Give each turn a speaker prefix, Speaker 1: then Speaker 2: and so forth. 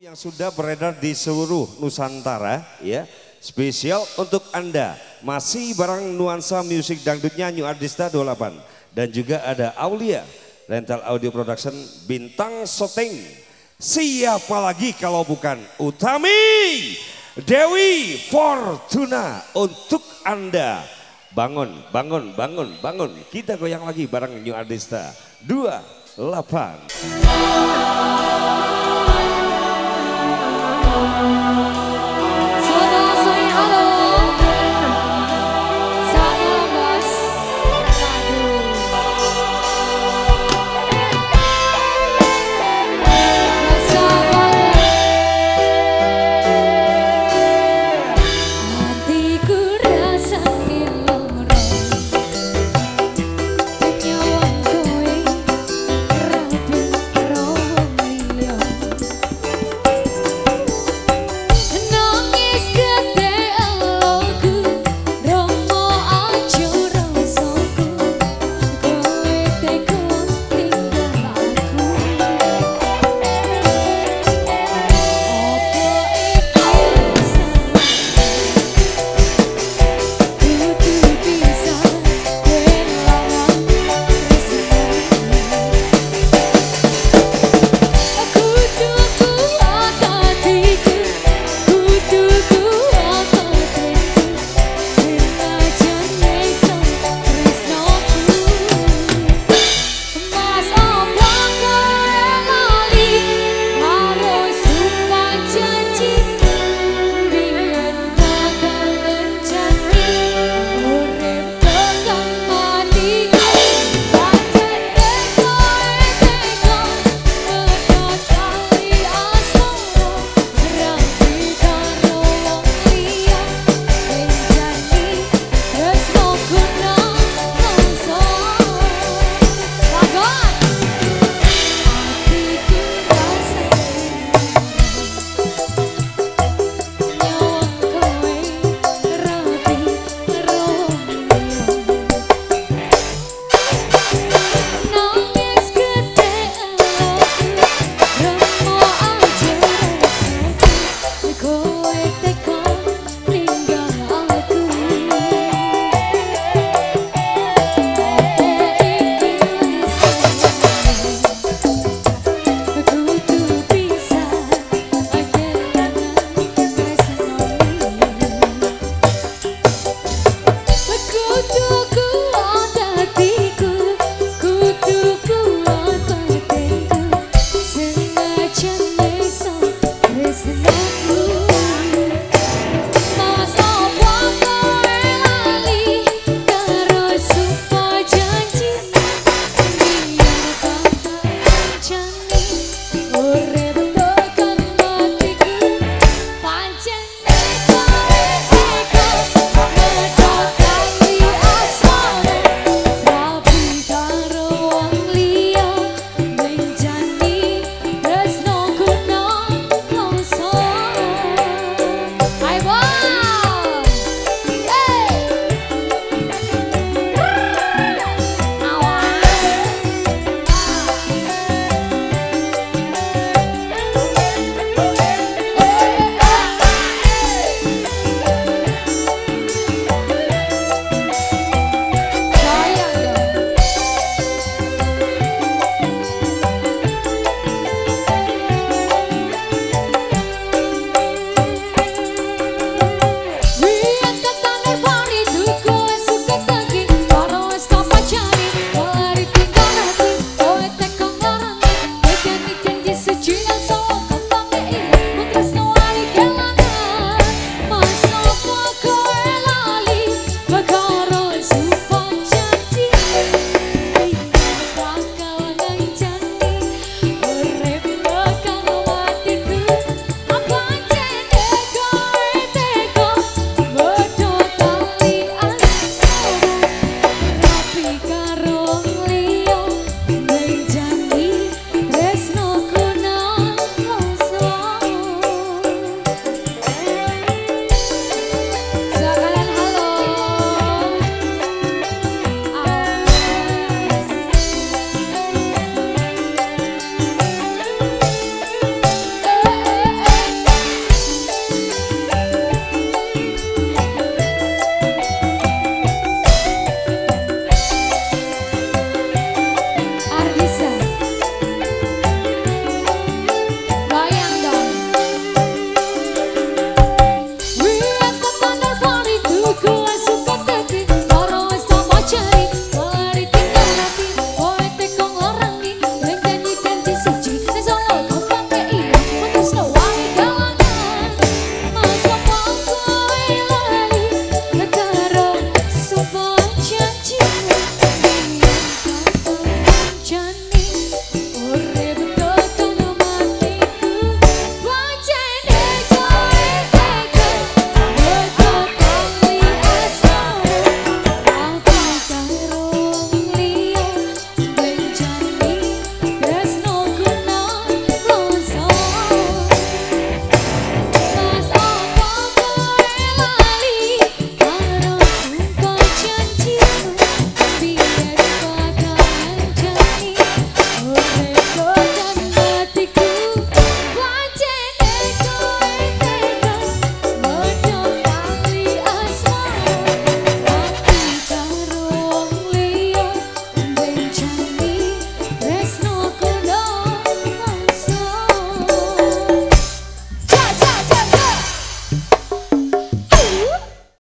Speaker 1: yang sudah beredar di seluruh Nusantara ya. Spesial untuk Anda. Masih barang nuansa musik dangdutnya New Artista 28 dan juga ada Aulia Rental Audio Production Bintang Soteng. Siapa lagi kalau bukan Utami Dewi Fortuna untuk Anda. Bangun bangun bangun bangun. Kita goyang lagi bareng New Artista 28